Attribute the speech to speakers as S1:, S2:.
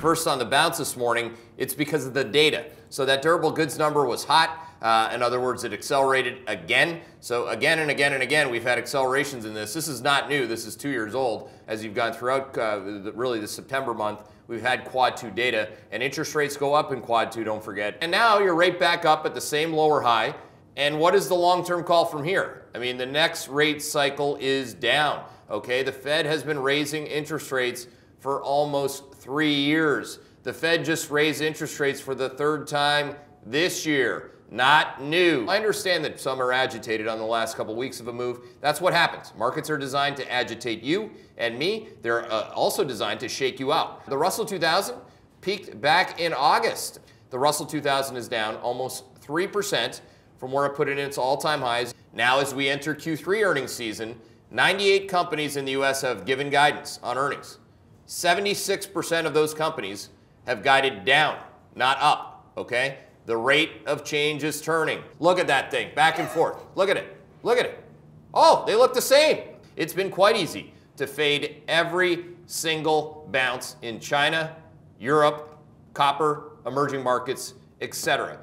S1: First on the bounce this morning, it's because of the data. So that durable goods number was hot. Uh, in other words, it accelerated again. So again and again and again, we've had accelerations in this. This is not new. This is two years old. As you've gone throughout uh, the, really the September month, we've had quad two data, and interest rates go up in quad two. Don't forget. And now you're right back up at the same lower high. And what is the long-term call from here? I mean, the next rate cycle is down. Okay, the Fed has been raising interest rates for almost three years. The Fed just raised interest rates for the third time this year. Not new. I understand that some are agitated on the last couple weeks of a move. That's what happens. Markets are designed to agitate you and me. They're uh, also designed to shake you out. The Russell 2000 peaked back in August. The Russell 2000 is down almost 3% from where it put it in its all-time highs. Now as we enter Q3 earnings season, 98 companies in the US have given guidance on earnings. 76% of those companies have guided down, not up, okay? The rate of change is turning. Look at that thing, back and forth. Look at it. Look at it. Oh, they look the same. It's been quite easy to fade every single bounce in China, Europe, copper, emerging markets, etc.